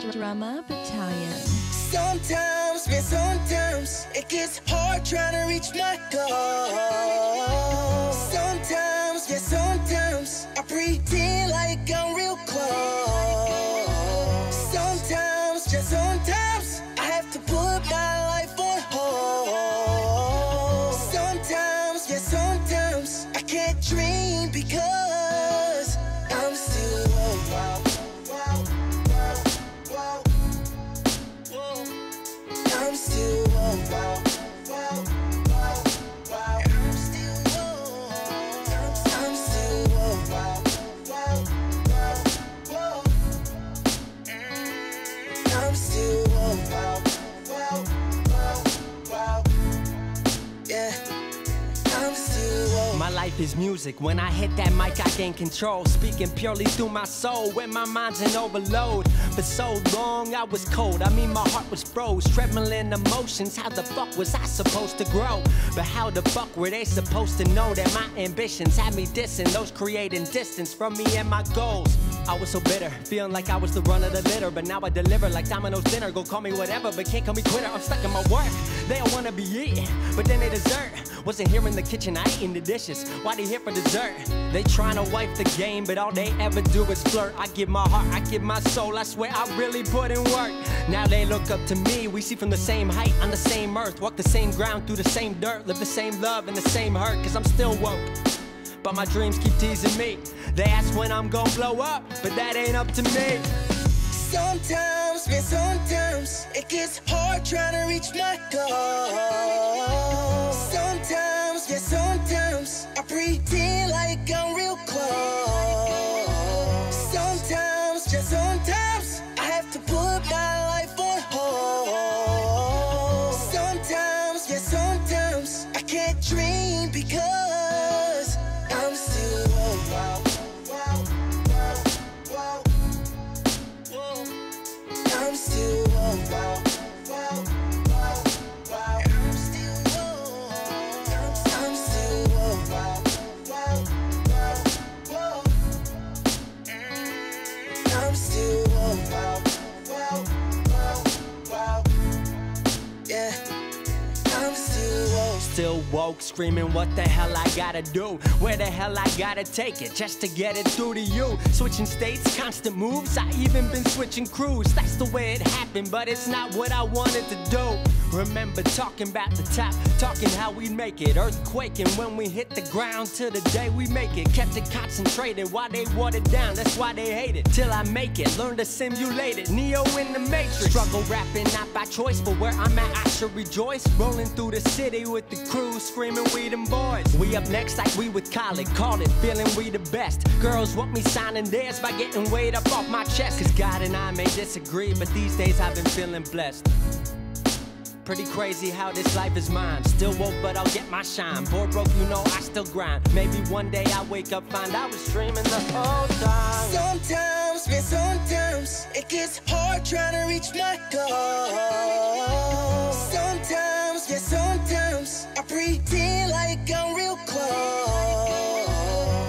Drama Battalion. Sometimes, man, sometimes it gets hard trying to reach my goal. Sometimes, yeah, sometimes I pretend like I'm real close. Sometimes, just sometimes is music. When I hit that mic, I gain control. Speaking purely through my soul. When my mind's in overload. For so long, I was cold. I mean, my heart was froze. Trembling emotions. How the fuck was I supposed to grow? But how the fuck were they supposed to know that my ambitions had me dissing? Those creating distance from me and my goals. I was so bitter, feeling like I was the run of the litter. But now I deliver like Domino's dinner. Go call me whatever, but can't call me quitter. I'm stuck in my work. They all wanna be eating, but then they dessert. Wasn't here in the kitchen, I eating the dishes. Why they here for dessert? They tryna wipe the game, but all they ever do is flirt. I give my heart, I give my soul. I swear I really put in work. Now they look up to me. We see from the same height on the same earth, walk the same ground through the same dirt, live the same love and the same hurt. Cause I'm still woke. But my dreams keep teasing me. They ask when I'm gonna blow up, but that ain't up to me. Sometimes, man, sometimes it gets hard trying to reach my goal. Sometimes, yeah, sometimes I pretend like I'm real close. Sometimes, just sometimes screaming, what the hell I gotta do? Where the hell I gotta take it just to get it through to you? Switching states, constant moves, I even been switching crews. That's the way it happened, but it's not what I wanted to do. Remember talking about the top, talking how we make it. Earthquaking when we hit the ground till the day we make it. Kept it concentrated while they watered down, that's why they hate it. Till I make it, learn to simulate it. Neo in the matrix. Struggle rapping, not by choice, but where I'm at, I should rejoice. Rolling through the city with the crew, screaming, we them boys. We up next like we with Khaled, call it, feeling we the best. Girls want me signing theirs by getting weight up off my chest. Cause God and I may disagree, but these days I've been feeling blessed. Pretty crazy how this life is mine. Still woke, but I'll get my shine. Poor broke, you know I still grind. Maybe one day I wake up, find I was dreaming the whole time. Sometimes, man, sometimes it gets hard trying to reach my goal. Yeah, sometimes I pretend like I'm real close.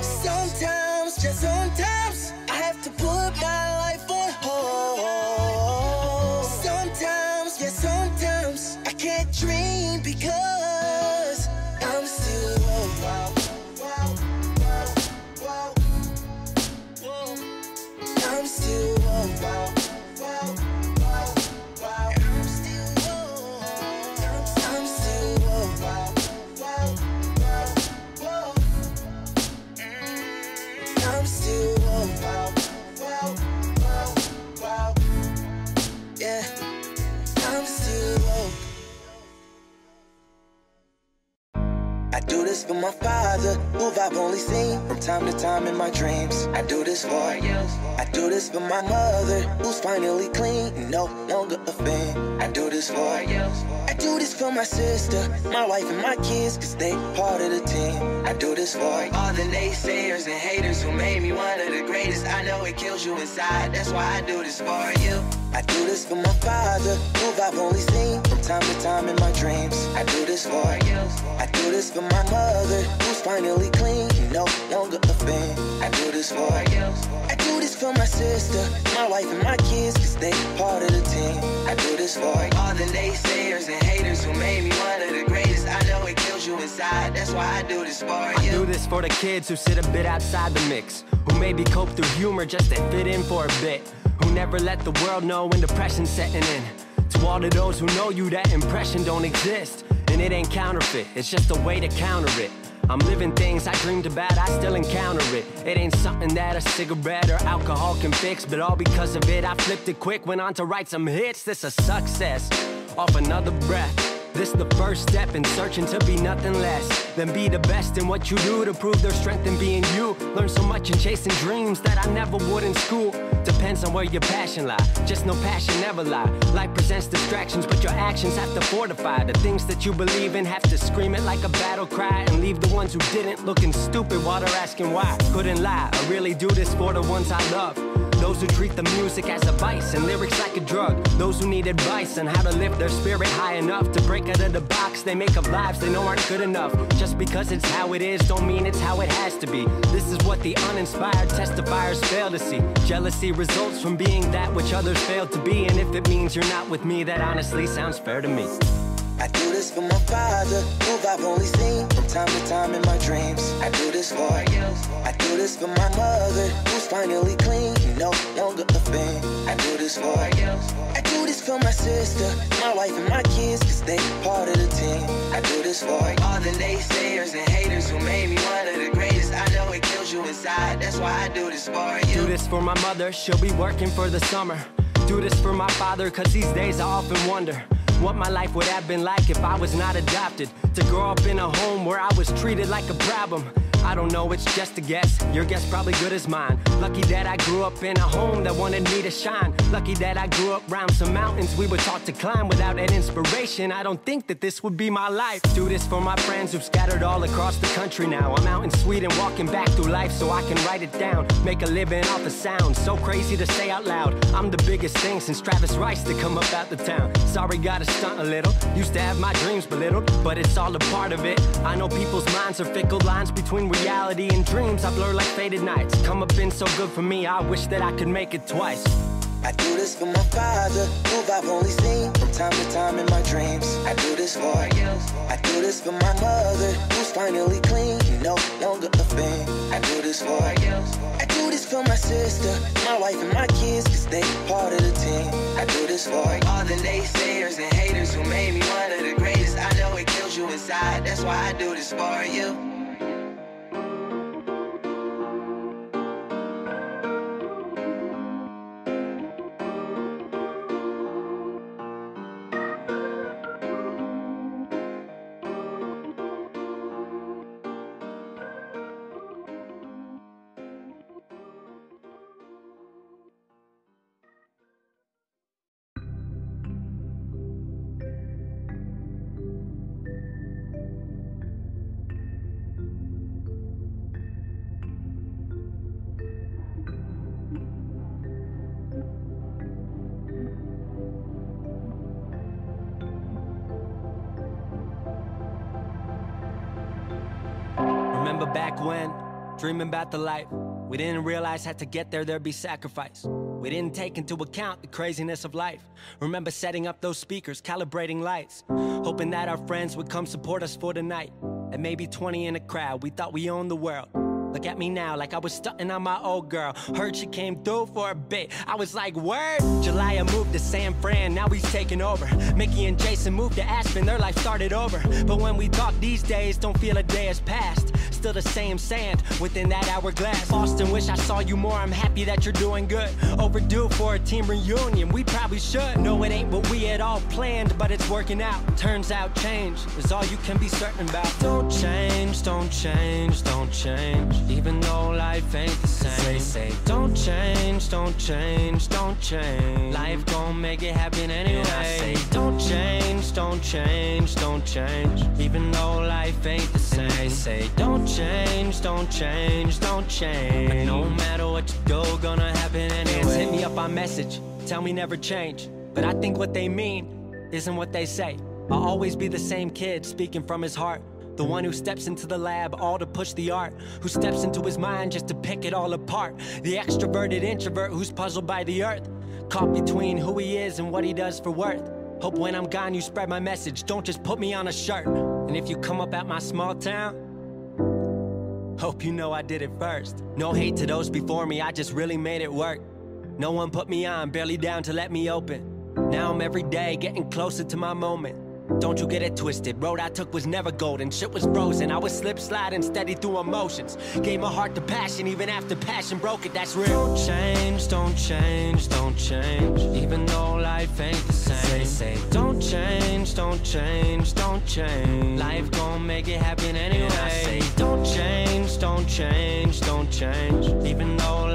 Sometimes, just sometimes I have to put my life on hold. Sometimes, yeah, sometimes I can't dream because I'm still wild. I'm still wild, do this for my father, who I've only seen from time to time in my dreams. I do this for you. I do this for my mother, who's finally clean, no longer a fan. I do this for. I do this for my sister, my wife, and my kids, cause they part of the team. I do this for all the naysayers and haters who made me one of the greatest. I know it kills you inside, that's why I do this for you. I do this for my father, who I've only seen from time to time in my dreams. I do this for you. I do this for my mother, who's finally clean, no longer a fan. I do this for you. I do this this for my sister, my wife, and my kids, cause they part of the team. I do this for all the naysayers and haters who made me one of the greatest. I know it kills you inside, that's why I do this for you. I do this for the kids who sit a bit outside the mix, who maybe cope through humor just to fit in for a bit, who never let the world know when depression's setting in. To all of those who know you, that impression don't exist. And it ain't counterfeit, it's just a way to counter it. I'm living things I dreamed about, I still encounter it. It ain't something that a cigarette or alcohol can fix, but all because of it, I flipped it quick, went on to write some hits. This a success, off another breath. This the first step in searching to be nothing less than be the best in what you do to prove their strength in being you. Learn so much in chasing dreams that I never would in school. Depends on where your passion lie. Just no passion never lie. Life presents distractions, but your actions have to fortify the things that you believe in. Have to scream it like a battle cry and leave the ones who didn't looking stupid while they're asking why. Couldn't lie. I really do this for the ones I love. Those who treat the music as a vice and lyrics like a drug. Those who need advice on how to lift their spirit high enough to break out of the box they make of lives they know aren't good enough. Just because it's how it is, don't mean it's how it has to be. This is what the uninspired testifiers fail to see. Jealousy results from being that which others failed to be. And if it means you're not with me, that honestly sounds fair to me. I do this for my father, who I've only seen from time to time in my dreams. I do this for you. I do this for my mother, who's finally clean, no longer a thing. I do this for. I do this for my sister, my wife, and my kids, cause they part of the team. I do this for all the naysayers and haters who made me one of the greatest. I know it kills you inside, that's why I do this for you. Do this for my mother, she'll be working for the summer. Do this for my father, cause these days I often wonder what my life would have been like if I was not adopted. To grow up in a home where I was treated like a problem. I don't know, it's just a guess. Your guess probably good as mine. Lucky that I grew up in a home that wanted me to shine. Lucky that I grew up around some mountains we were taught to climb. Without that inspiration, I don't think that this would be my life. Do this for my friends who've scattered all across the country now. I'm out in Sweden walking back through life so I can write it down. Make a living off the sound. So crazy to say out loud. I'm the biggest thing since Travis Rice to come up out the town. Sorry, gotta stunt a little. Used to have my dreams belittled, but it's all a part of it. I know people's minds are fickle lines between reality and dreams. I blur like faded nights. Come up been so good for me, I wish that I could make it twice. I do this for my father, who I've only seen from time to time in my dreams. I do this for. I do this for my mother, who's finally clean, no longer a thing. I do this for. I do this for my sister, my wife, and my kids, cause they part of the team. I do this for all the naysayers and haters who made me one of the greatest. I know it kills you inside, that's why I do this for you. Back when, dreaming about the life, we didn't realize had to get there, there'd be sacrifice. We didn't take into account the craziness of life. Remember setting up those speakers, calibrating lights, hoping that our friends would come support us for the night. And maybe 20 in a crowd, we thought we owned the world. Look at me now, like I was stunting on my old girl. Heard she came through for a bit. I was like, word. July moved to San Fran, now he's taking over. Mickey and Jason moved to Aspen, their life started over. But when we talk these days, don't feel a day has passed. Still the same sand within that hourglass. Austin, wish I saw you more. I'm happy that you're doing good. Overdue for a team reunion, we probably should. No, it ain't what we had all planned, but it's working out. Turns out change is all you can be certain about. Don't change, don't change, don't change. Even though life ain't the same. Say, say, don't change, don't change, don't change. Life gon' make it happen anyway. And I say, don't change, don't change, don't change. Even though life ain't the same. They say, don't change, don't change, don't change. But no matter what you do, gonna happen anyway. Fans hit me up on message, tell me never change. But I think what they mean isn't what they say. I'll always be the same kid speaking from his heart. The one who steps into the lab all to push the art, who steps into his mind just to pick it all apart. The extroverted introvert who's puzzled by the earth, caught between who he is and what he does for worth. Hope when I'm gone you spread my message, don't just put me on a shirt. And if you come up at my small town, hope you know I did it first. No hate to those before me, I just really made it work. No one put me on, barely down to let me open. Now I'm every day getting closer to my moment. Don't you get it twisted. Road I took was never golden. Shit was frozen. I was slip sliding steady through emotions. Gave my heart to passion even after passion broke it. That's real. Don't change, don't change, don't change. Even though life ain't the same. Say, say, don't change, don't change, don't change. Life gon' make it happen anyway. And I say, don't change, don't change, don't change. Even though life